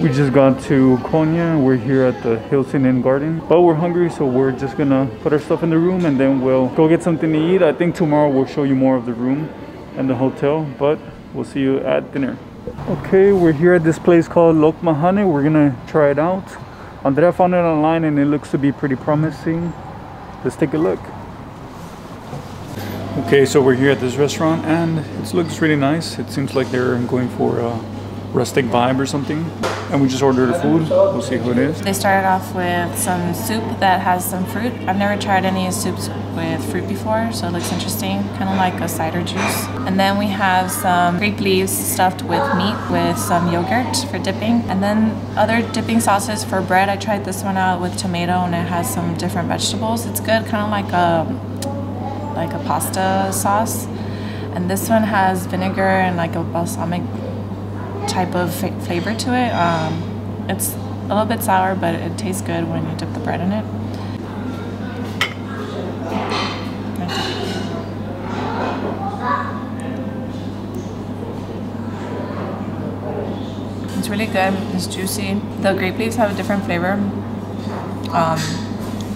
We just got to Konya. We're here at the Hilton Inn Garden. But we're hungry, so we're just gonna put our stuff in the room and then we'll go get something to eat. I think tomorrow we'll show you more of the room and the hotel, but we'll see you at dinner. Okay, we're here at this place called Lokmahane. We're gonna try it out. Andrea found it online and it looks to be pretty promising. Let's take a look. Okay, so we're here at this restaurant and it looks really nice. It seems like they're going for a rustic vibe or something. And we just ordered food. We'll see who it is. They started off with some soup that has some fruit. I've never tried any soups with fruit before, so it looks interesting, kind of like a cider juice. And then we have some grape leaves stuffed with meat with some yogurt for dipping. And then other dipping sauces for bread. I tried this one out with tomato and it has some different vegetables. It's good, kind of like a like a pasta sauce. And this one has vinegar and like a balsamic type of flavor to it. Um, it's a little bit sour, but it tastes good when you dip the bread in it. It's really good. It's juicy. The grape leaves have a different flavor um,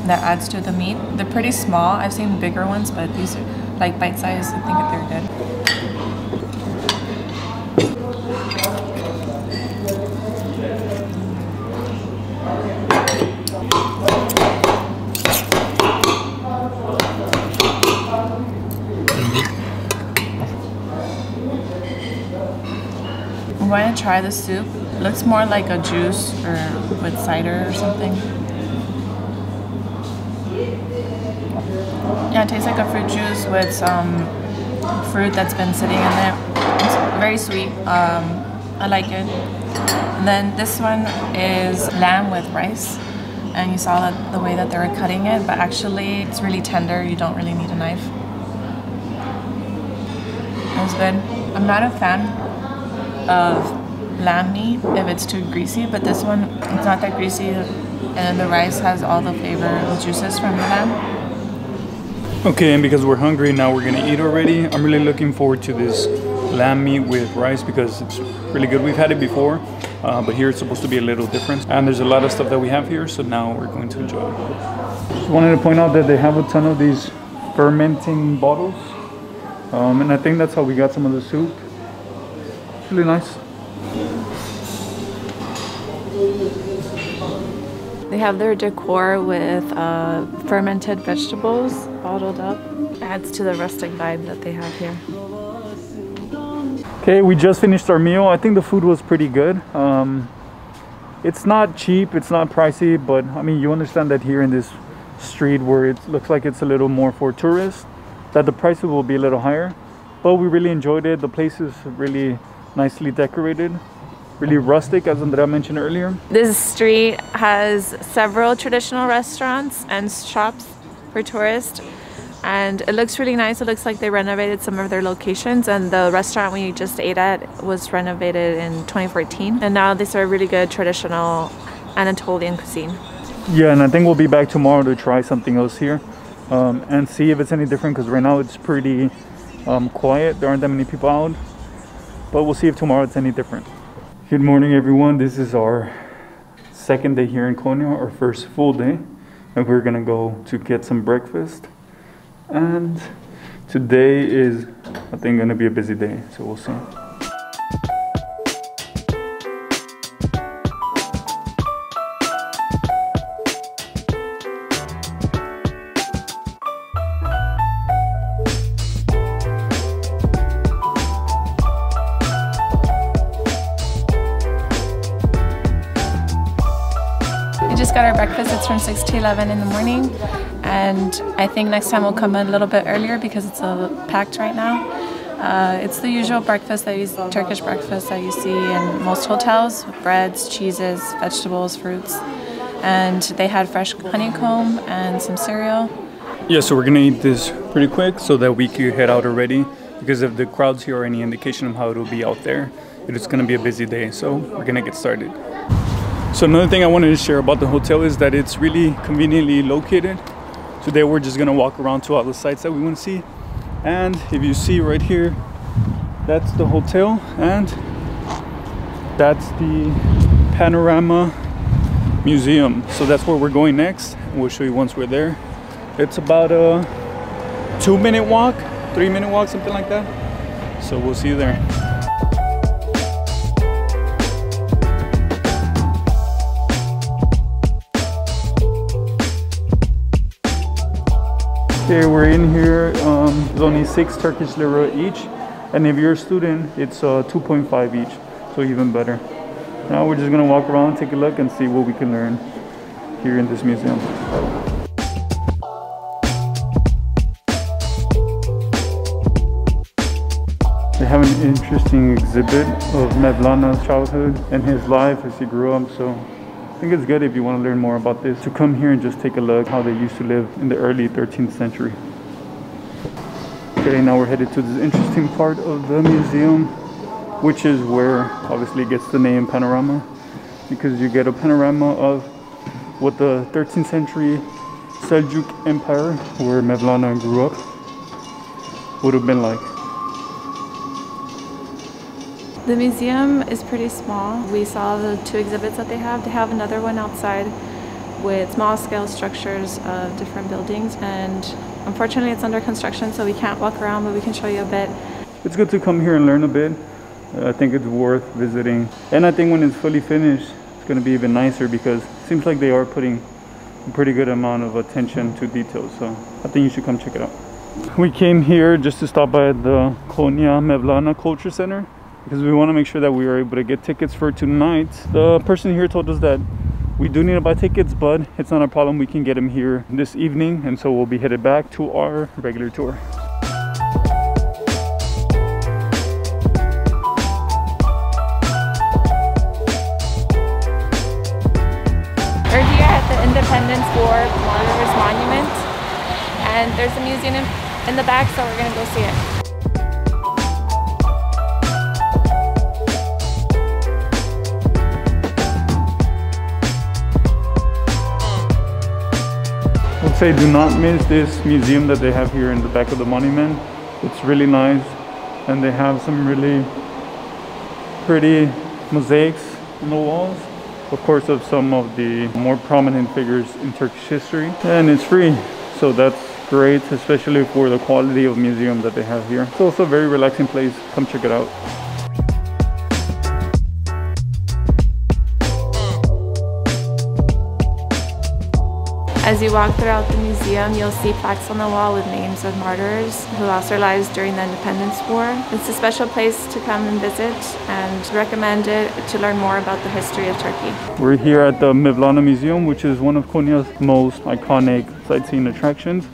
that adds to the meat. They're pretty small. I've seen bigger ones, but these are like bite size. I think they're good. I'm to try the soup. Looks more like a juice or with cider or something. Yeah, it tastes like a fruit juice with some fruit that's been sitting in there. It's very sweet. Um, I like it. And then this one is lamb with rice. And you saw that the way that they were cutting it, but actually it's really tender. You don't really need a knife. It was good. I'm not a fan of lamb meat if it's too greasy, but this one it's not that greasy, and the rice has all the flavor and juices from the lamb. Okay, and because we're hungry now, we're gonna eat already. I'm really looking forward to this lamb meat with rice because it's really good. We've had it before, uh, but here it's supposed to be a little different. And there's a lot of stuff that we have here, so now we're going to enjoy it. Just wanted to point out that they have a ton of these fermenting bottles, um, and I think that's how we got some of the soup. Really nice. They have their decor with uh, fermented vegetables bottled up. Adds to the rustic vibe that they have here. Okay, we just finished our meal. I think the food was pretty good. Um, it's not cheap, it's not pricey, but I mean, you understand that here in this street where it looks like it's a little more for tourists, that the prices will be a little higher. But we really enjoyed it. The place is really nicely decorated, really rustic, as Andrea mentioned earlier. This street has several traditional restaurants and shops for tourists and it looks really nice. It looks like they renovated some of their locations and the restaurant we just ate at was renovated in 2014 and now they serve really good traditional Anatolian cuisine. Yeah, and I think we'll be back tomorrow to try something else here um, and see if it's any different because right now it's pretty um, quiet. There aren't that many people out, but we'll see if tomorrow it's any different. Good morning, everyone. This is our second day here in Konya, our first full day, and we're gonna go to get some breakfast. And today is, I think, gonna be a busy day, so we'll see. We just got our breakfast. It's from 6 to 11 in the morning. And I think next time we'll come a little bit earlier because it's uh, packed right now. Uh, it's the usual breakfast that you Turkish breakfast that you see in most hotels breads, cheeses, vegetables, fruits. And they had fresh honeycomb and some cereal. Yeah, so we're gonna eat this pretty quick so that we can head out already. Because if the crowds here are any indication of how it'll be out there, it's gonna be a busy day. So we're gonna get started. So another thing I wanted to share about the hotel is that it's really conveniently located. Today we're just gonna walk around to all the sites that we want to see. And if you see right here, that's the hotel and that's the Panorama Museum. So that's where we're going next. We'll show you once we're there. It's about a two minute walk, three minute walk, something like that. So we'll see you there. Okay, we're in here. Um, there's only six Turkish lira each, and if you're a student, it's uh, 2.5 each, so even better. Now we're just gonna walk around, take a look, and see what we can learn here in this museum. They have an interesting exhibit of Mevlana''s childhood and his life as he grew up, so think it's good if you want to learn more about this to come here and just take a look how they used to live in the early 13th century. Okay, now we're headed to this interesting part of the museum, which is where obviously gets the name panorama because you get a panorama of what the 13th century Seljuk Empire, where Mevlana grew up, would have been like. The museum is pretty small. We saw the two exhibits that they have. They have another one outside with small scale structures of different buildings and unfortunately it's under construction so we can't walk around but we can show you a bit. It's good to come here and learn a bit. I think it's worth visiting. And I think when it's fully finished, it's going to be even nicer because it seems like they are putting a pretty good amount of attention to details. So I think you should come check it out. We came here just to stop by the Konya Mevlana Culture Center because we want to make sure that we are able to get tickets for tonight. The person here told us that we do need to buy tickets, but it's not a problem. We can get them here this evening, and so we'll be headed back to our regular tour. We're here at the Independence War Martyrs Monument, and there's a museum in, in the back, so we're gonna go see it. Say do not miss this museum that they have here in the back of the monument. It's really nice and they have some really pretty mosaics on the walls. Of course of some of the more prominent figures in Turkish history and it's free so that's great especially for the quality of museum that they have here. It's also a very relaxing place. Come check it out. As you walk throughout the museum, you'll see plaques on the wall with names of martyrs who lost their lives during the Independence War. It's a special place to come and visit and recommend it to learn more about the history of Turkey. We're here at the Mevlana Museum, which is one of Konya's most iconic sightseeing attractions.